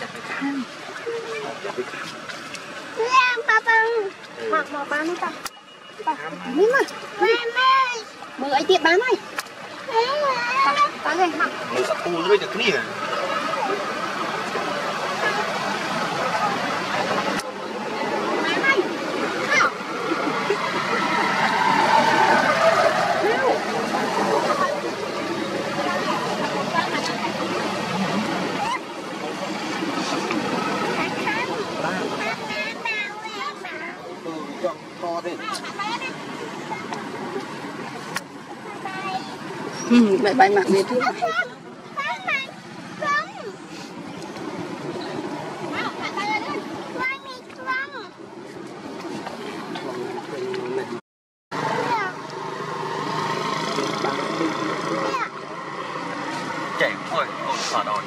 ចាប់ទៅខាងចាប់ទៅខាងយ៉ាប៉ាប៉ាមកមកបាននេះតាប៉ានេះមកម៉ែម៉ែមើលអីទៀតបានហើយប៉ាប៉ាគេមកមើលសាពូនដូចតែគ្នា Mẹ bay mạng về trước chạy ôi ôi sợ rồi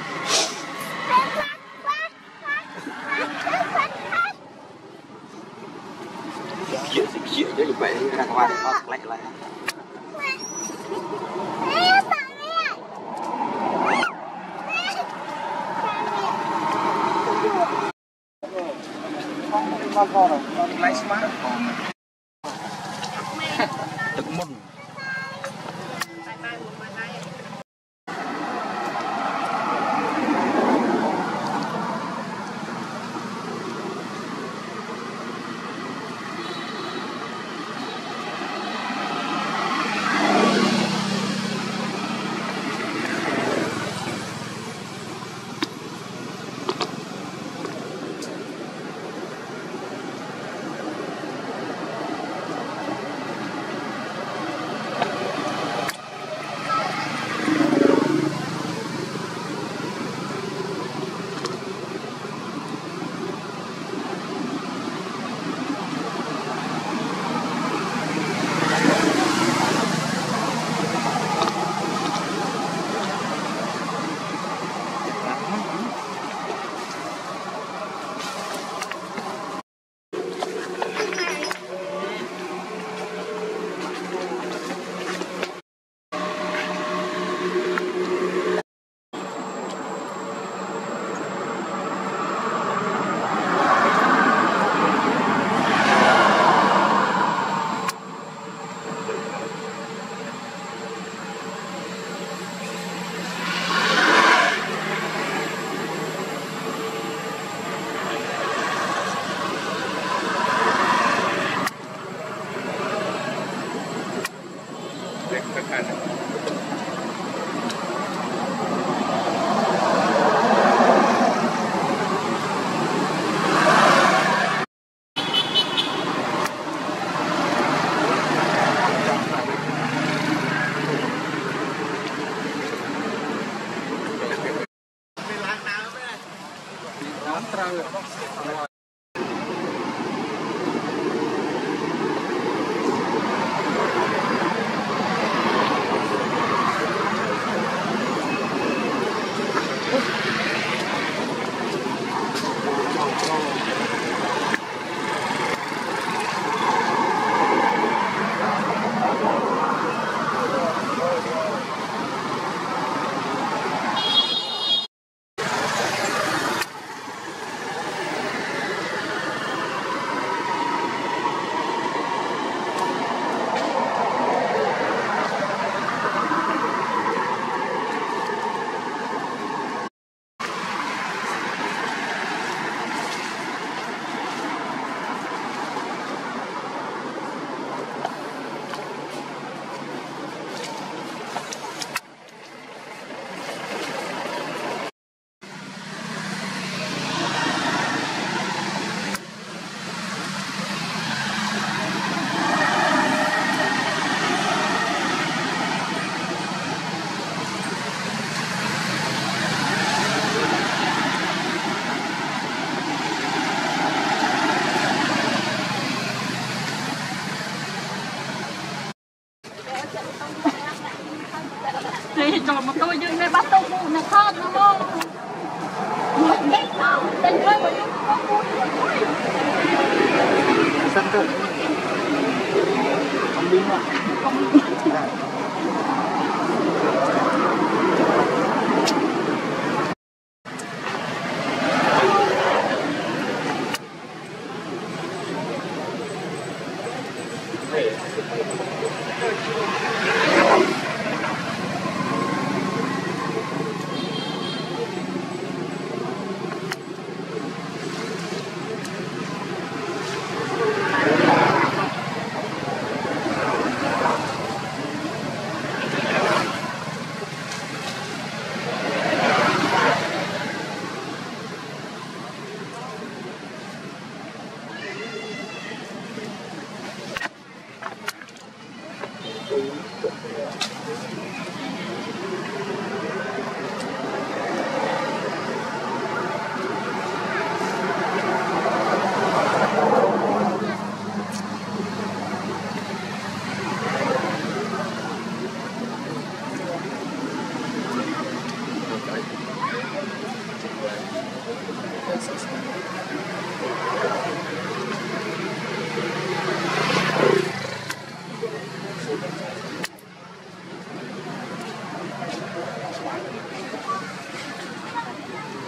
Chuyện gì chuyện cho như ra qua để nó lại lại មកផងមកកន្លែងស្មាតទឹកមុន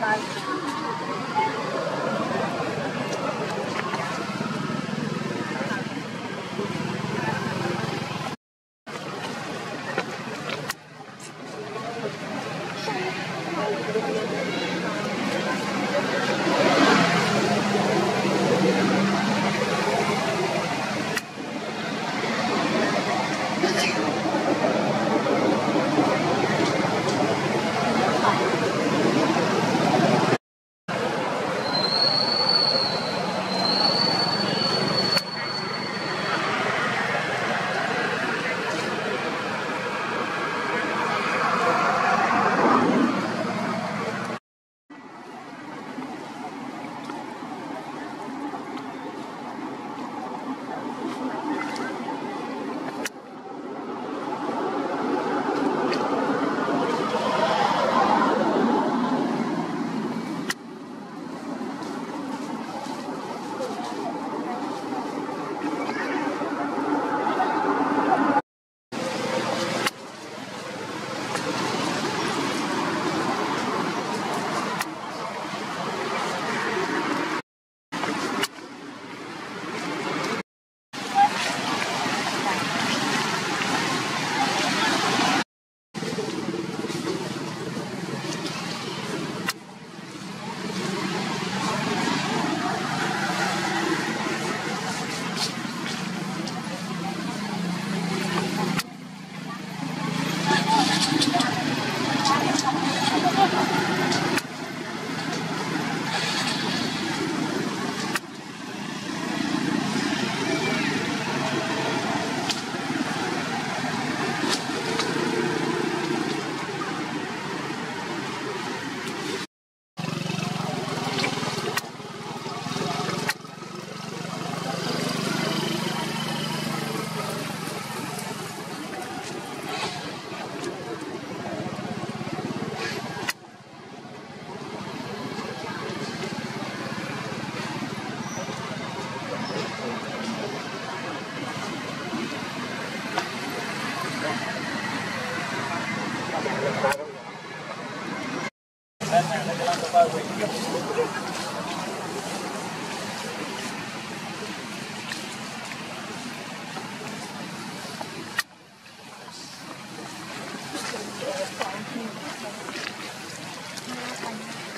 Bye. 哦，放心，没问题。